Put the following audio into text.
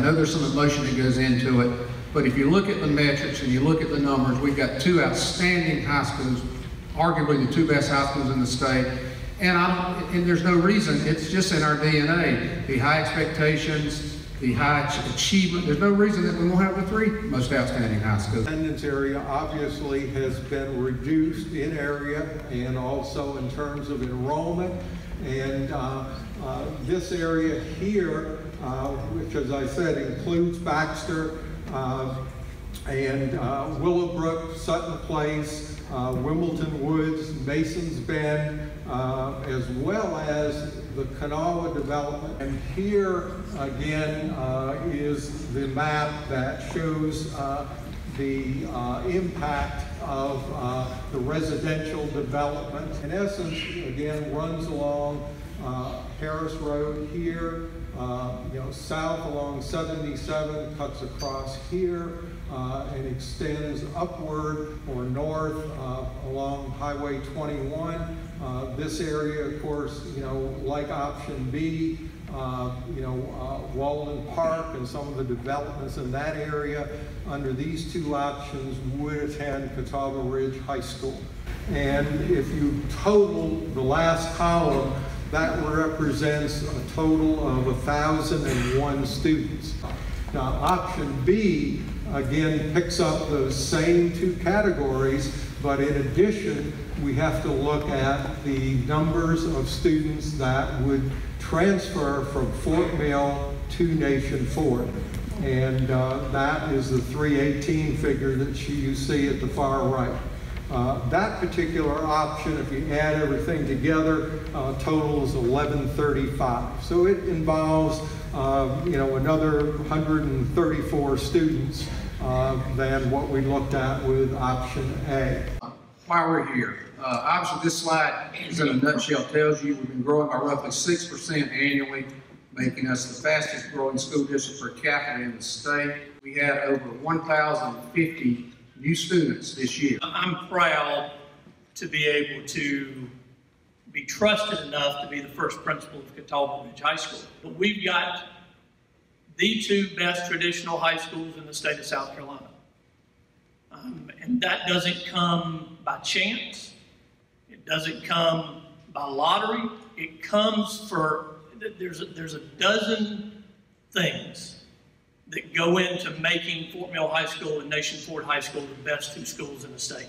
I know there's some emotion that goes into it, but if you look at the metrics and you look at the numbers, we've got two outstanding high schools, arguably the two best high schools in the state. And and there's no reason, it's just in our DNA. The high expectations, the high achievement, there's no reason that we won't have the three most outstanding high schools. attendance area obviously has been reduced in area and also in terms of enrollment. And uh, uh, this area here, uh, which as I said includes Baxter and Willowbrook, Sutton Place, Wimbledon Woods, Mason's Bend, as well as the Kanawha development. And here again uh, is the map that shows uh, the uh, impact of uh, the residential development. In essence, again, runs along uh, Harris Road here, uh, you know, south along 77, cuts across here, uh, and extends upward or north uh, along Highway 21. Uh, This area, of course, you know, like option B, uh, you know, uh, Walden Park and some of the developments in that area under these two options would attend Catawba Ridge High School. And if you total the last column, that represents a total of 1,001 students. Now, option B, again, picks up those same two categories, but in addition, we have to look at the numbers of students that would transfer from Fort Mill to Nation Ford. And uh, that is the 318 figure that you you see at the far right. Uh, That particular option, if you add everything together, uh, totals 1135. So it involves, uh, you know, another 134 students uh, than what we looked at with option A. Why we're here. Uh, obviously, this slide is in a nutshell tells you we've been growing by roughly six percent annually, making us the fastest growing school district per capita in the state. We had over one thousand fifty new students this year. I'm proud to be able to be trusted enough to be the first principal of Catawba Ridge High School. But we've got the two best traditional high schools in the state of South Carolina. Um, and that doesn't come by chance. It doesn't come by lottery. It comes for, there's, a- there's a dozen things that go into making Fort Mill High School and Nation Ford High School the best two schools in the state.